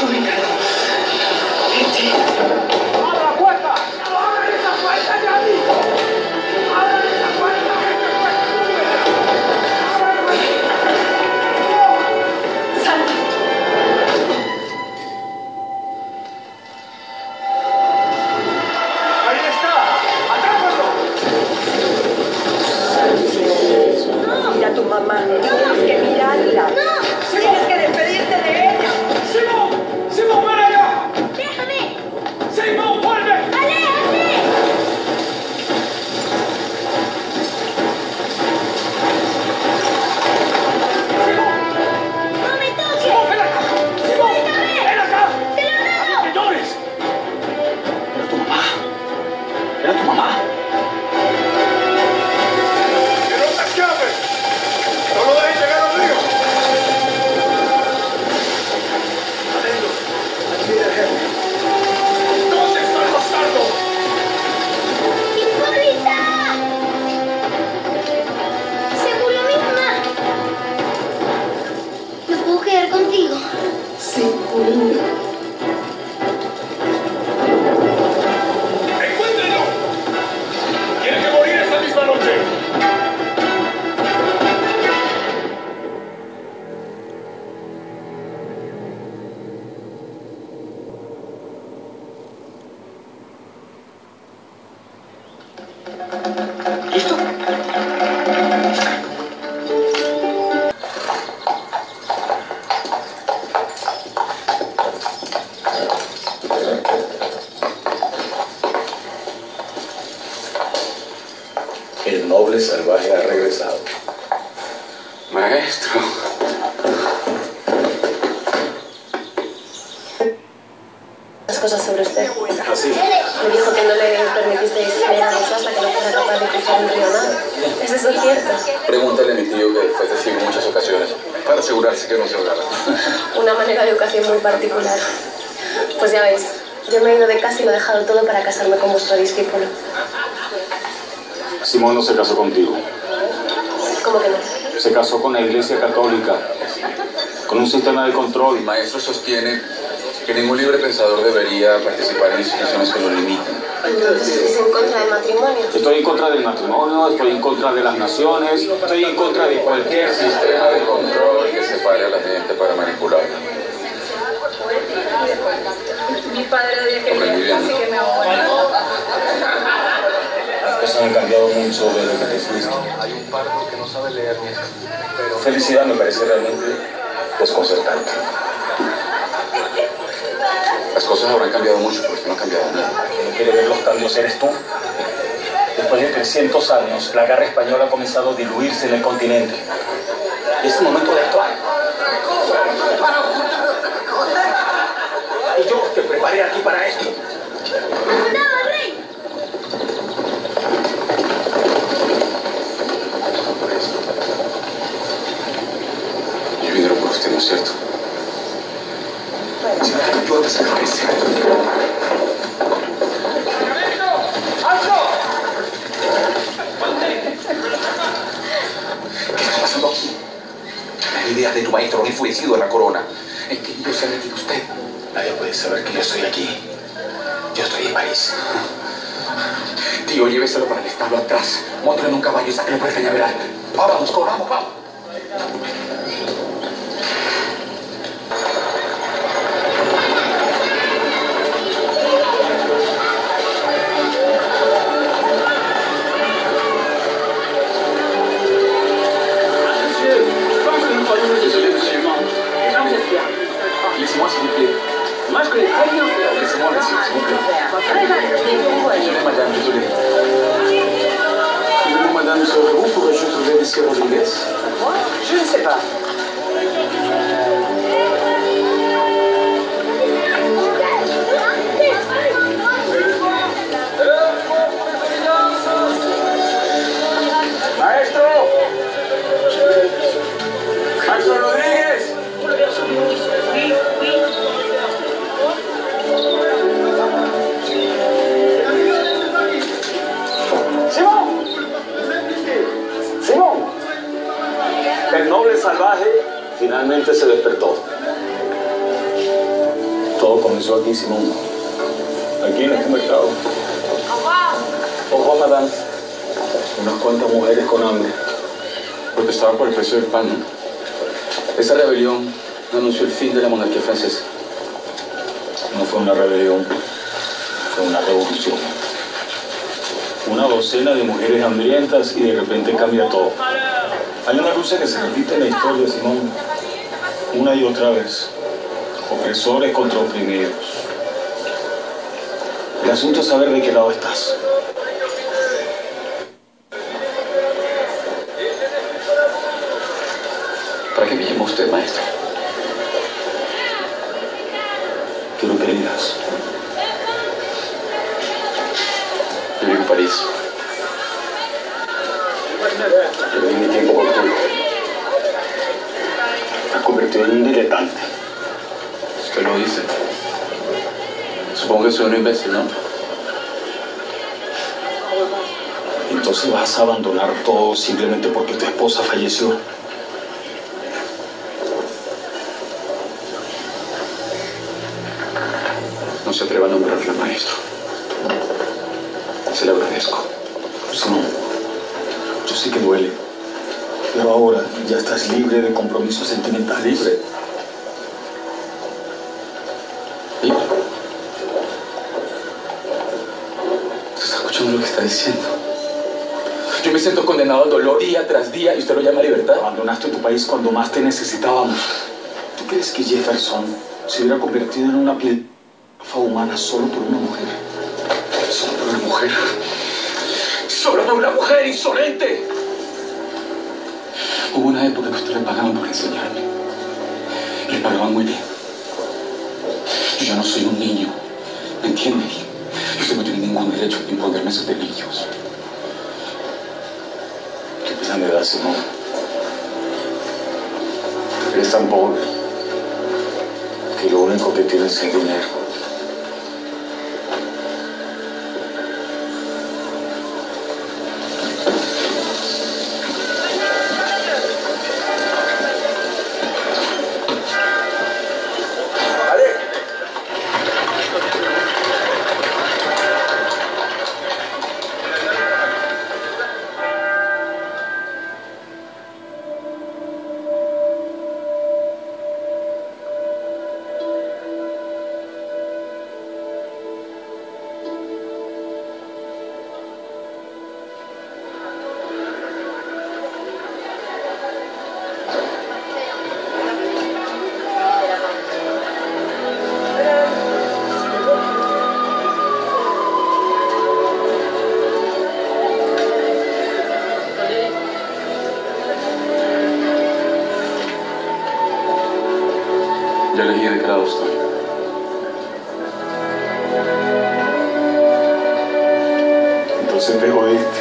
Yo El noble salvaje ha regresado. Maestro. Las cosas sobre usted. Así. Me dijo que no le permitisteis leer a hasta que no fuera capaz de cruzar un río nada. ¿Es eso cierto? Pregúntale a mi tío que fue testigo en muchas ocasiones para asegurarse que no se ahogara. Una manera de educación muy particular. Pues ya veis, yo me he ido de casa y lo he dejado todo para casarme con vuestro discípulo. Simón no se casó contigo. ¿Cómo que no? Se casó con la Iglesia Católica, con un sistema de El control. maestro sostiene que ningún libre pensador debería participar en instituciones que lo limitan. Entonces estáis en contra del matrimonio. Estoy en contra del matrimonio, estoy en contra de las naciones, estoy en contra de cualquier sistema. De control que separe a la gente para manipularla. Mi padre odia que ¿no? que me ahogo. Han cambiado mucho desde que te fuiste. Hay un pardo que no sabe leer ni escribir. Pero Felicidad me parece realmente desconcertante. las cosas habrán cambiado mucho, usted no ha cambiado nada. ¿No quiere ver los cambios eres tú? Después de 300 años, la guerra española ha comenzado a diluirse en el continente. Y es el momento de actuar. Y yo te preparé aquí para esto. ¡Mandaba, rey! Yo vinieron por usted, ¿no es cierto? Si me ayuda a sacar ese. ¿Qué está pasando aquí? La idea de tu maestro enfurecido de la corona. ¿En qué lío se metido usted? Nadie puede saber que yo estoy aquí. Yo estoy en París. Tío, lléveselo para el establo atrás. Móntelo en un caballo y sáquelo por el cañaveral. Vamos, vamos, vamos. S'il vous plaît. Moi, je connais très bien. Laissez-moi, monsieur, s'il vous plaît. Madame, désolé. Madame, saurez-vous pourrais-je trouver Monsieur Rodriguez Je ne sais pas. Se despertó. Todo comenzó aquí, Simón. Aquí en este mercado. Ojo, madame. Unas cuantas mujeres con hambre. Protestaban por el precio del pan. Esa rebelión anunció el fin de la monarquía francesa. No fue una rebelión, fue una revolución. Una docena de mujeres hambrientas y de repente cambia todo. Hay una lucha que se repite en la historia, Simón, una y otra vez. Opresores contra oprimidos. El asunto es saber de qué lado estás. ¿Para qué me llamó usted, maestro? Quiero que digas. Vivo en París. Yo di mi tiempo por tuyo. En un diletante. Usted lo dice. Supongo que soy un imbécil, ¿no? Entonces vas a abandonar todo simplemente porque tu esposa falleció. No se atreva a nombrarlo maestro. Se lo agradezco. Simón, yo sé que duele, pero ahora ya estás libre de compromiso sentimental, libre. ¿Y? ¿Usted está escuchando lo que está diciendo? Yo me siento condenado al dolor día tras día y usted lo llama libertad. Abandonaste tu país cuando más te necesitábamos. ¿Tú crees que Jefferson se hubiera convertido en una piel humana solo por una mujer? Solo por una mujer. Solo por una mujer insolente. Hubo una época que usted le pagaban por enseñarme. Y pagaban muy bien. Yo ya no soy un niño. ¿Me entiende? Y usted no tiene ningún derecho a imponerme esos delirios. Qué pena me da, Simón. Eres tan pobre que lo único que tienes es dinero. Elegí de estoy. Entonces te jodiste.